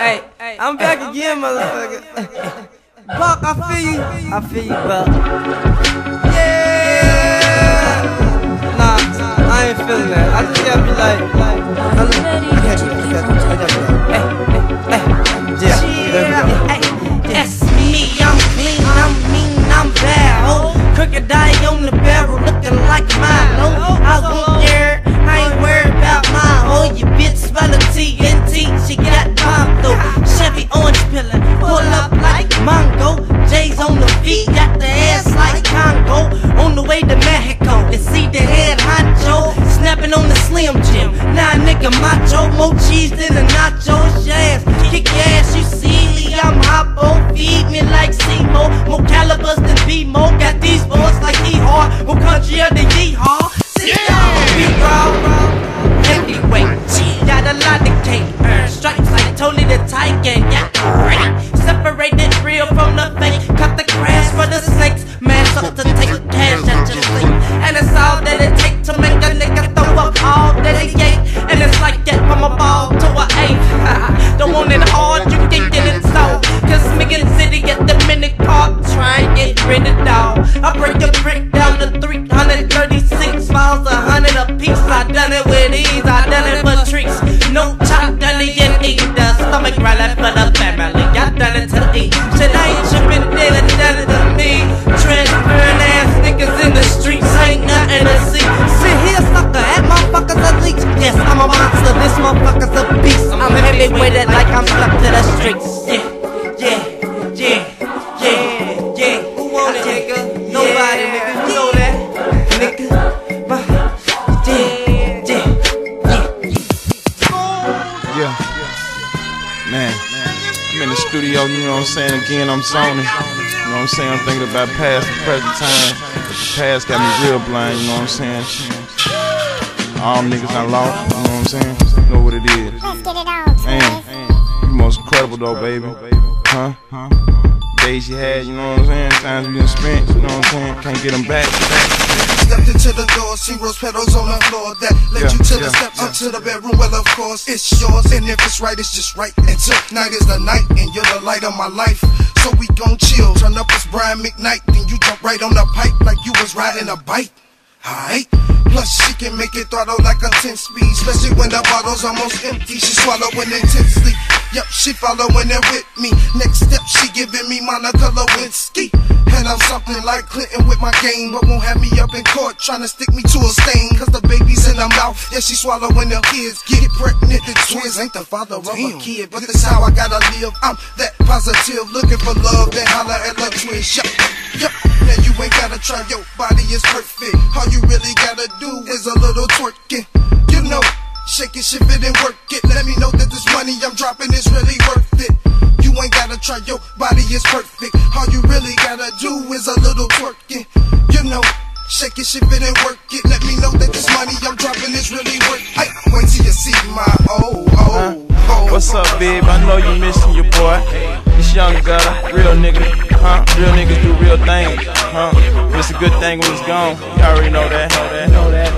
Hey, hey, I'm back again, motherfucker. Buck, I feel you. I feel you, Buck. Yeah. Nah, I ain't feeling that. I just gotta be like, More cheese than a nacho, ass Kick ass, you silly, I'm hoppo Feed me like Seymour, more calibers than B-Mo. Got these boys like E-Hard, more country the Yeehaw. Sit down, we raw, heavyweight. Got a lot of cake, earn stripes like Tony the Tiger Yeah, Separate the real from the fake. Cut the grass for the snakes. Man, up to stuck to the streets Yeah, yeah, yeah, yeah, yeah Who want it, nigga? Nobody, nigga, you know that Nigga, my, yeah, yeah, Yeah. Man, I'm in the studio, you know what I'm saying? Again, I'm zoning. You know what I'm saying? I'm thinking about past and present time. The past got me real blind, you know what I'm saying? All niggas I lost, you know what I'm saying? You know what it is. Let's get it on, Man, most incredible though, baby. Huh? Days you had, you know what I'm saying? Times we done spent, you know what I'm saying? Can't get them back. Stepped into the door, see rose petals on the floor that led Yeah, you to the yeah, steps yeah. up to the bedroom. Well, of course, it's yours, and if it's right, it's just right. And tonight is the night, and you're the light of my life. So we gon' chill, turn up this Brian McKnight, then you jump right on the pipe like you was riding a bike. Alright. Plus she can make it throttle like a 10 speed, especially when the bottle's almost empty. She swallowing intensely. Yep, she following it with me. Next step, she giving me Monica Lewinsky. And I'm something like Clinton with my game, but won't have me up in court trying to stick me to a stain. Cause the baby's in her mouth, yeah, she swallowing her kids. Get pregnant, the twins ain't the father of a kid, but this how I gotta live. I'm that positive, looking for love, then holler at the twins. Yup, yup. Now you ain't gotta try, your body is perfect. All you really gotta do is a little twerking. Shake it, shift it, and work it. Let me know that this money I'm dropping is really worth it. You ain't gotta try, your body is perfect. All you really gotta do is a little twerking. You know, shake it, shift it, and work it. Let me know that this money I'm dropping is really worth it. Wait till you see my oh, oh, oh. What's up, babe? I know you missing your boy. This young Gutta, real nigga, huh? Real niggas do real things, huh? It's a good thing when it's gone. You already know that. Know that. Know that.